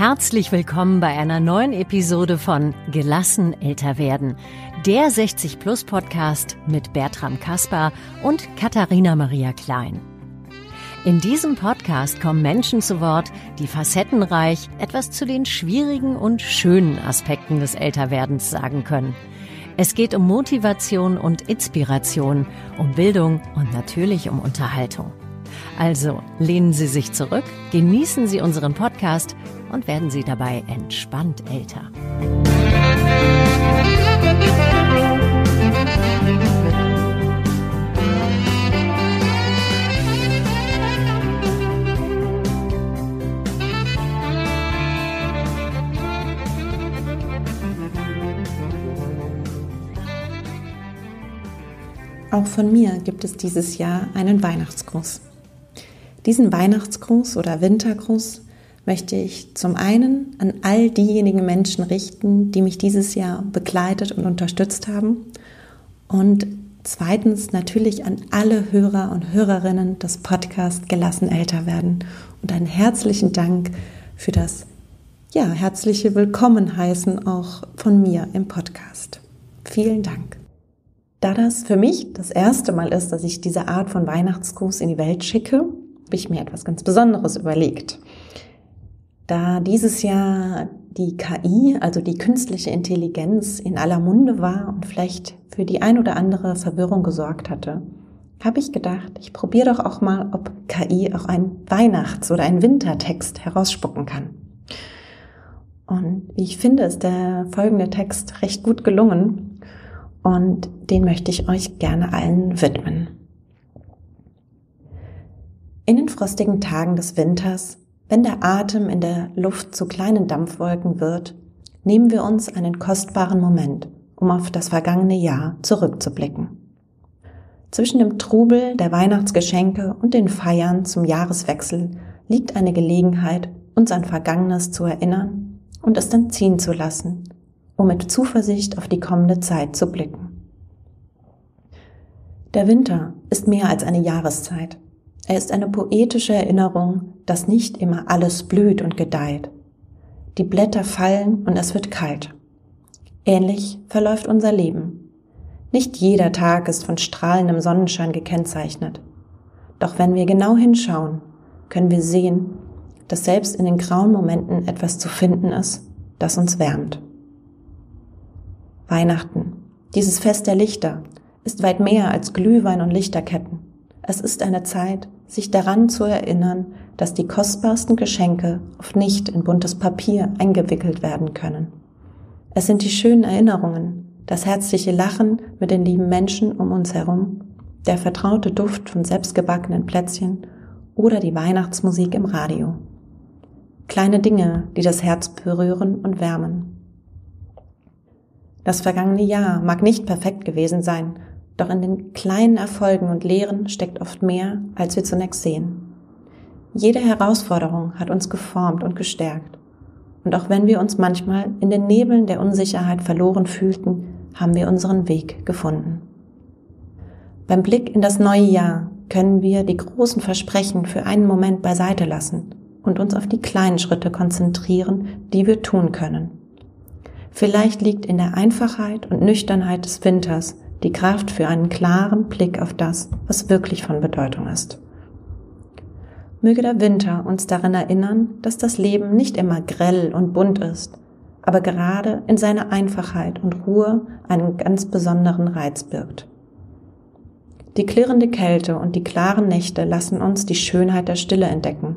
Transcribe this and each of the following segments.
Herzlich willkommen bei einer neuen Episode von Gelassen älter werden, der 60 Plus Podcast mit Bertram Kaspar und Katharina Maria Klein. In diesem Podcast kommen Menschen zu Wort, die facettenreich etwas zu den schwierigen und schönen Aspekten des Älterwerdens sagen können. Es geht um Motivation und Inspiration, um Bildung und natürlich um Unterhaltung. Also lehnen Sie sich zurück, genießen Sie unseren Podcast und werden Sie dabei entspannt älter. Auch von mir gibt es dieses Jahr einen Weihnachtsgruß. Diesen Weihnachtsgruß oder Wintergruß möchte ich zum einen an all diejenigen Menschen richten, die mich dieses Jahr begleitet und unterstützt haben und zweitens natürlich an alle Hörer und Hörerinnen des Podcasts Gelassen älter werden und einen herzlichen Dank für das ja, herzliche Willkommen heißen auch von mir im Podcast. Vielen Dank. Da das für mich das erste Mal ist, dass ich diese Art von Weihnachtsgruß in die Welt schicke, habe ich mir etwas ganz Besonderes überlegt. Da dieses Jahr die KI, also die künstliche Intelligenz, in aller Munde war und vielleicht für die ein oder andere Verwirrung gesorgt hatte, habe ich gedacht, ich probiere doch auch mal, ob KI auch einen Weihnachts- oder einen Wintertext herausspucken kann. Und ich finde, ist der folgende Text recht gut gelungen und den möchte ich euch gerne allen widmen. In den frostigen Tagen des Winters wenn der Atem in der Luft zu kleinen Dampfwolken wird, nehmen wir uns einen kostbaren Moment, um auf das vergangene Jahr zurückzublicken. Zwischen dem Trubel der Weihnachtsgeschenke und den Feiern zum Jahreswechsel liegt eine Gelegenheit, uns an Vergangenes zu erinnern und es dann ziehen zu lassen, um mit Zuversicht auf die kommende Zeit zu blicken. Der Winter ist mehr als eine Jahreszeit. Er ist eine poetische Erinnerung, dass nicht immer alles blüht und gedeiht. Die Blätter fallen und es wird kalt. Ähnlich verläuft unser Leben. Nicht jeder Tag ist von strahlendem Sonnenschein gekennzeichnet. Doch wenn wir genau hinschauen, können wir sehen, dass selbst in den grauen Momenten etwas zu finden ist, das uns wärmt. Weihnachten, dieses Fest der Lichter, ist weit mehr als Glühwein und Lichterketten. Es ist eine Zeit, sich daran zu erinnern, dass die kostbarsten Geschenke oft nicht in buntes Papier eingewickelt werden können. Es sind die schönen Erinnerungen, das herzliche Lachen mit den lieben Menschen um uns herum, der vertraute Duft von selbstgebackenen Plätzchen oder die Weihnachtsmusik im Radio. Kleine Dinge, die das Herz berühren und wärmen. Das vergangene Jahr mag nicht perfekt gewesen sein, doch in den kleinen Erfolgen und Lehren steckt oft mehr, als wir zunächst sehen. Jede Herausforderung hat uns geformt und gestärkt. Und auch wenn wir uns manchmal in den Nebeln der Unsicherheit verloren fühlten, haben wir unseren Weg gefunden. Beim Blick in das neue Jahr können wir die großen Versprechen für einen Moment beiseite lassen und uns auf die kleinen Schritte konzentrieren, die wir tun können. Vielleicht liegt in der Einfachheit und Nüchternheit des Winters die Kraft für einen klaren Blick auf das, was wirklich von Bedeutung ist. Möge der Winter uns daran erinnern, dass das Leben nicht immer grell und bunt ist, aber gerade in seiner Einfachheit und Ruhe einen ganz besonderen Reiz birgt. Die klirrende Kälte und die klaren Nächte lassen uns die Schönheit der Stille entdecken,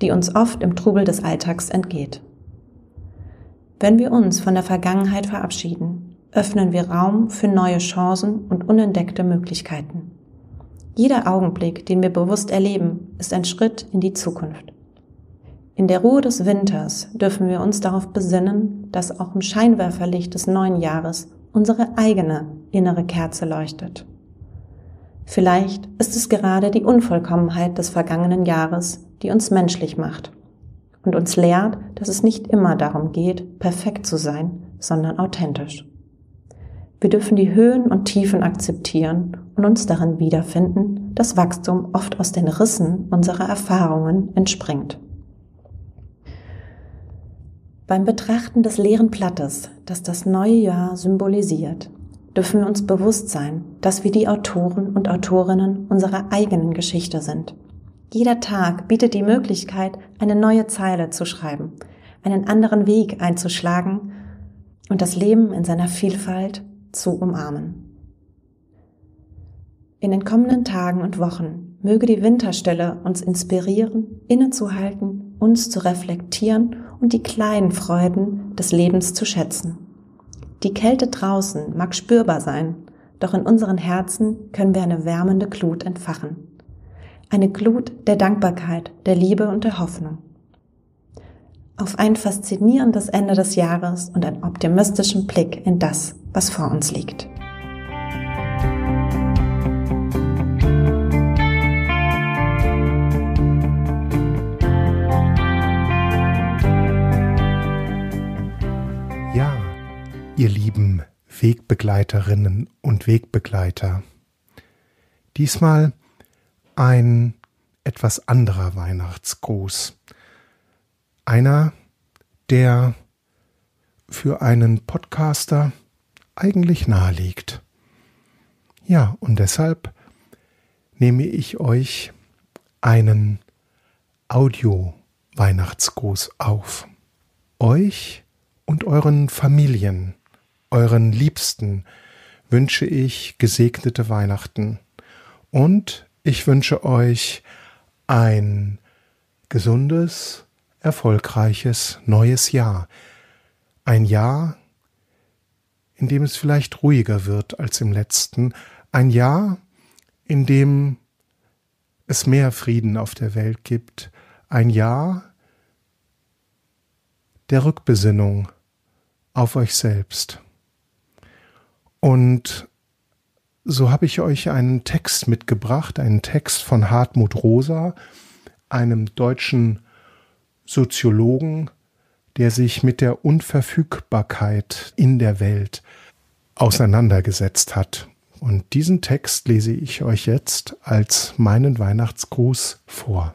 die uns oft im Trubel des Alltags entgeht. Wenn wir uns von der Vergangenheit verabschieden, öffnen wir Raum für neue Chancen und unentdeckte Möglichkeiten. Jeder Augenblick, den wir bewusst erleben, ist ein Schritt in die Zukunft. In der Ruhe des Winters dürfen wir uns darauf besinnen, dass auch im Scheinwerferlicht des neuen Jahres unsere eigene innere Kerze leuchtet. Vielleicht ist es gerade die Unvollkommenheit des vergangenen Jahres, die uns menschlich macht und uns lehrt, dass es nicht immer darum geht, perfekt zu sein, sondern authentisch. Wir dürfen die Höhen und Tiefen akzeptieren und uns darin wiederfinden, dass Wachstum oft aus den Rissen unserer Erfahrungen entspringt. Beim Betrachten des leeren Blattes, das das neue Jahr symbolisiert, dürfen wir uns bewusst sein, dass wir die Autoren und Autorinnen unserer eigenen Geschichte sind. Jeder Tag bietet die Möglichkeit, eine neue Zeile zu schreiben, einen anderen Weg einzuschlagen und das Leben in seiner Vielfalt zu umarmen. In den kommenden Tagen und Wochen möge die Winterstille uns inspirieren, innezuhalten, uns zu reflektieren und die kleinen Freuden des Lebens zu schätzen. Die Kälte draußen mag spürbar sein, doch in unseren Herzen können wir eine wärmende Glut entfachen. Eine Glut der Dankbarkeit, der Liebe und der Hoffnung. Auf ein faszinierendes Ende des Jahres und einen optimistischen Blick in das, was vor uns liegt. ihr lieben Wegbegleiterinnen und Wegbegleiter. Diesmal ein etwas anderer Weihnachtsgruß. Einer, der für einen Podcaster eigentlich naheliegt. Ja, und deshalb nehme ich euch einen Audio-Weihnachtsgruß auf. Euch und euren Familien euren Liebsten wünsche ich gesegnete Weihnachten und ich wünsche euch ein gesundes, erfolgreiches neues Jahr. Ein Jahr, in dem es vielleicht ruhiger wird als im letzten. Ein Jahr, in dem es mehr Frieden auf der Welt gibt. Ein Jahr der Rückbesinnung auf euch selbst. Und so habe ich euch einen Text mitgebracht, einen Text von Hartmut Rosa, einem deutschen Soziologen, der sich mit der Unverfügbarkeit in der Welt auseinandergesetzt hat. Und diesen Text lese ich euch jetzt als meinen Weihnachtsgruß vor.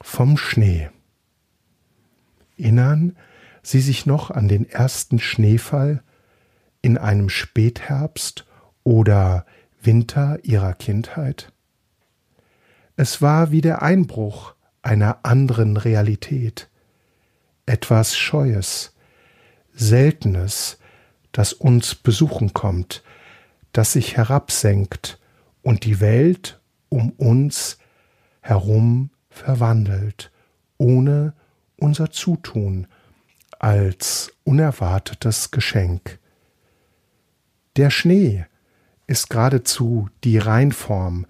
Vom Schnee. Innern Sie sich noch an den ersten Schneefall in einem Spätherbst oder Winter ihrer Kindheit? Es war wie der Einbruch einer anderen Realität, etwas Scheues, Seltenes, das uns besuchen kommt, das sich herabsenkt und die Welt um uns herum verwandelt, ohne unser Zutun, als unerwartetes Geschenk. Der Schnee ist geradezu die Reinform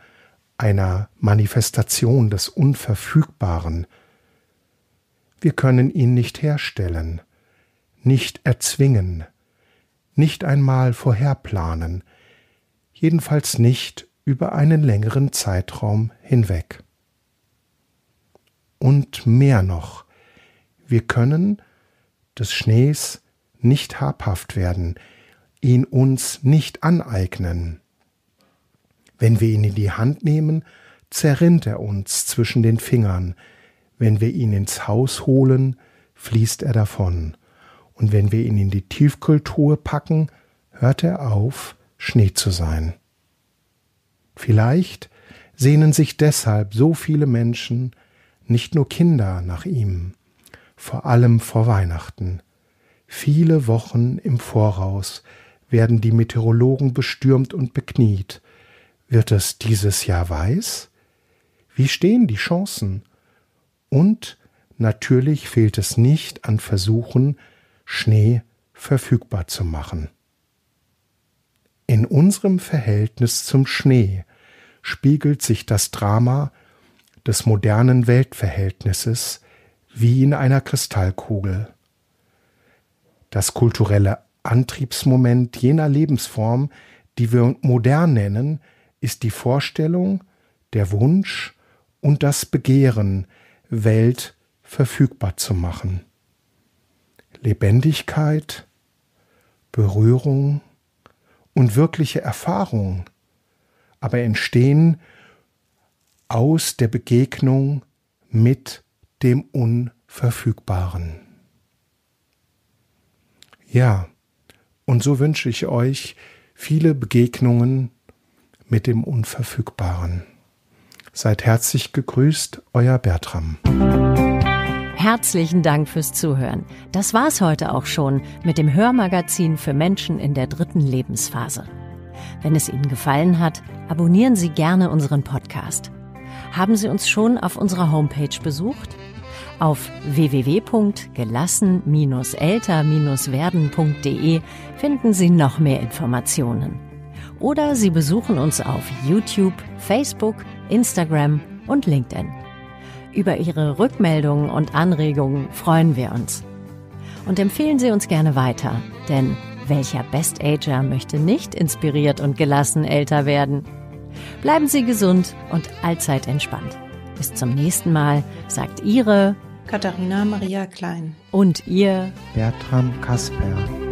einer Manifestation des Unverfügbaren. Wir können ihn nicht herstellen, nicht erzwingen, nicht einmal vorherplanen, jedenfalls nicht über einen längeren Zeitraum hinweg. Und mehr noch, wir können des Schnees nicht habhaft werden, ihn uns nicht aneignen. Wenn wir ihn in die Hand nehmen, zerrinnt er uns zwischen den Fingern, wenn wir ihn ins Haus holen, fließt er davon, und wenn wir ihn in die Tiefkultur packen, hört er auf, Schnee zu sein. Vielleicht sehnen sich deshalb so viele Menschen, nicht nur Kinder, nach ihm vor allem vor Weihnachten. Viele Wochen im Voraus werden die Meteorologen bestürmt und bekniet. Wird es dieses Jahr weiß? Wie stehen die Chancen? Und natürlich fehlt es nicht an Versuchen, Schnee verfügbar zu machen. In unserem Verhältnis zum Schnee spiegelt sich das Drama des modernen Weltverhältnisses wie in einer Kristallkugel. Das kulturelle Antriebsmoment jener Lebensform, die wir modern nennen, ist die Vorstellung, der Wunsch und das Begehren, Welt verfügbar zu machen. Lebendigkeit, Berührung und wirkliche Erfahrung aber entstehen aus der Begegnung mit dem Unverfügbaren. Ja, und so wünsche ich euch viele Begegnungen mit dem Unverfügbaren. Seid herzlich gegrüßt, euer Bertram. Herzlichen Dank fürs Zuhören. Das war's heute auch schon mit dem Hörmagazin für Menschen in der dritten Lebensphase. Wenn es Ihnen gefallen hat, abonnieren Sie gerne unseren Podcast. Haben Sie uns schon auf unserer Homepage besucht? Auf www.gelassen-älter-werden.de finden Sie noch mehr Informationen. Oder Sie besuchen uns auf YouTube, Facebook, Instagram und LinkedIn. Über Ihre Rückmeldungen und Anregungen freuen wir uns. Und empfehlen Sie uns gerne weiter, denn welcher Best-Ager möchte nicht inspiriert und gelassen älter werden? Bleiben Sie gesund und allzeit entspannt. Bis zum nächsten Mal, sagt Ihre Katharina Maria Klein und Ihr Bertram Kasper.